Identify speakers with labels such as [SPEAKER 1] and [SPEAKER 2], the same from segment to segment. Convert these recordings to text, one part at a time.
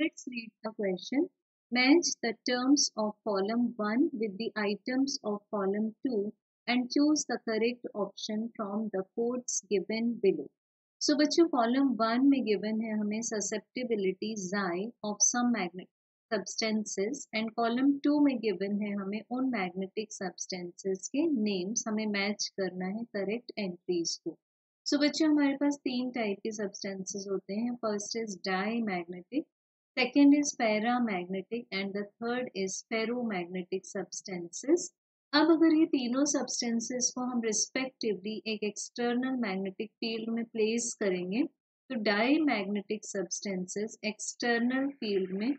[SPEAKER 1] Let's read the question. Match the terms of column 1 with the items of column 2 and choose the correct option from the codes given below. So बच्चों column 1 में given है हमें susceptibility xi of some magnetic substances and column 2 में given है हमें उन magnetic substances के names हमें match करना है correct entries को सो so, बच्चों हमारे पास तीन टाइप के सब्सटेंसेस होते हैं first is diamagnetic second is paramagnetic and the third is ferromagnetic substances अब अगर ये तीनों सब्सटेंसेस को हम रिस्पेक्टिवली एक एक्सटर्नल मैग्नेटिक फ़ील्ड में प्लेस करेंगे तो diamagnetic substances external field में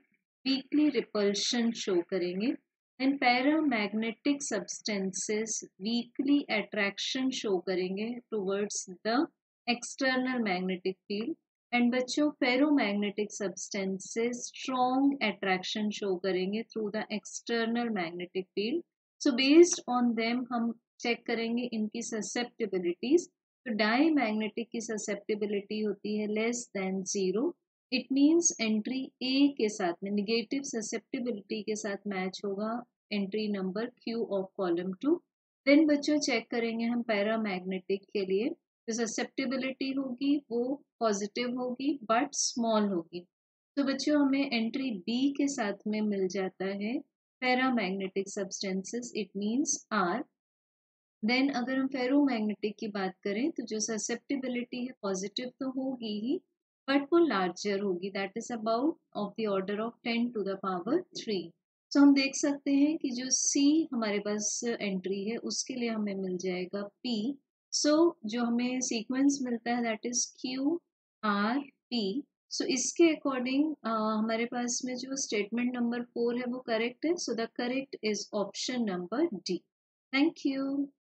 [SPEAKER 1] वीकली रिपल्शन शो करेंगे and paramagnetic substances weakly attraction show करेंगे towards the external magnetic field and बच्चों ferromagnetic substances strong attraction show करेंगे through the external magnetic field so based on them हम check करेंगे इनकी ससेप्टिबिलिटीज तो die magnetic की susceptibility होती है less than zero it means entry A के साथ में निगेटिव ससेप्टिबिलिटी के साथ मैच होगा entry number Q of column two then बच्चों चेक करेंगे हम पैरामैग्नेटिक के लिए. जो ससेप्टिबिलिटी होगी, वो पॉजिटिव होगी बट स्मॉल होगी। तो बच्चों, हमें एंट्री बी के साथ में मिल जाता है। Paramagnetic substances it means R then अगर हम फेरोमैग्नेटिक की बात करें तो जो ससेप्टिबिलिटी है पॉजिटिव तो होगी ही बट वो लार्जर होगी। That is about of the order of ten to the power three so हम देख सकते हैं कि जो सी हमारे पास एंट्री है, उसके लिए हमें मिल जाएगा पी सो so, जो हमें सीक्वेंस मिलता है that is Q R P so इसके अकॉर्डिंग हमारे पास में जो स्टेटमेंट नंबर फोर है वो करेक्ट है. So the correct is option number D thank you